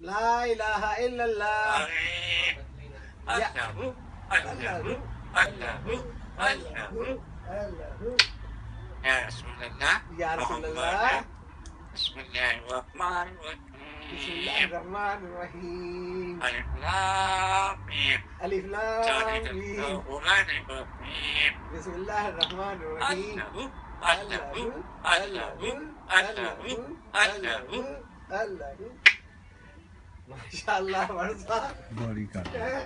لا إله إلا الله. الله الله الله الله الله يا رسول الله. يا رسول الله. بسم الله الرحمن بسم الله الرحيم الرحمن الرحيم. ألف لام ألف لام الرحيم. بسم الله الرحمن الرحيم. الله الله الله الله الله মাশাআল্লাহ মারসা বড়ি কাট। হ্যাঁ।